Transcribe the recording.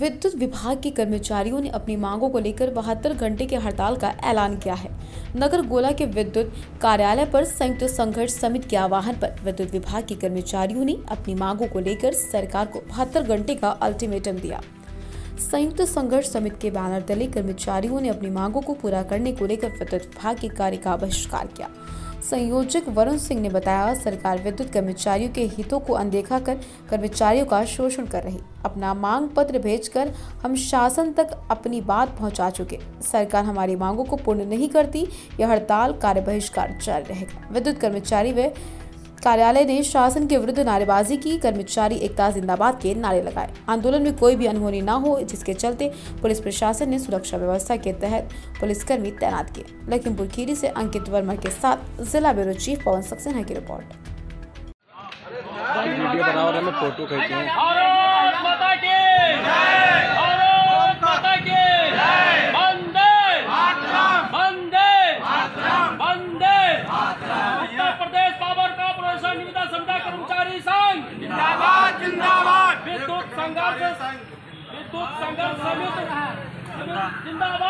विद्युत विभाग के कर्मचारियों ने अपनी मांगों को लेकर बहत्तर घंटे के हड़ताल का ऐलान किया है। नगर गोला के विद्युत कार्यालय पर संयुक्त संघर्ष समिति के आह्वान पर विद्युत विभाग के कर्मचारियों ने अपनी मांगों को लेकर सरकार को बहत्तर घंटे का अल्टीमेटम दिया। संयुक्त संघर्ष समिति के बैनर तले कर्मचारियों ने अपनी मांगों को पूरा करने को लेकर विद्युत विभाग के कार्य का बहिष्कार किया। संयोजक वरुण सिंह ने बताया, सरकार विद्युत कर्मचारियों के हितों को अनदेखा कर कर्मचारियों का शोषण कर रही। अपना मांग पत्र भेजकर हम शासन तक अपनी बात पहुँचा चुके। सरकार हमारी मांगों को पूर्ण नहीं करती, यह हड़ताल कार्य बहिष्कार जारी रहेगा। विद्युत कर्मचारी व कार्यालय ने शासन के विरुद्ध नारेबाजी की, कर्मचारी एकता जिंदाबाद के नारे लगाए। आंदोलन में कोई भी अनहोनी न हो, जिसके चलते पुलिस प्रशासन ने सुरक्षा व्यवस्था के तहत पुलिसकर्मी तैनात किए। लखीमपुर खीरी से अंकित वर्मा के साथ जिला ब्यूरो चीफ पवन सक्सेना की रिपोर्ट। वीडियो बना फ़ोटो विद्युत संघर्ष विद्युत संघर्ष समिति जिंदाबाद.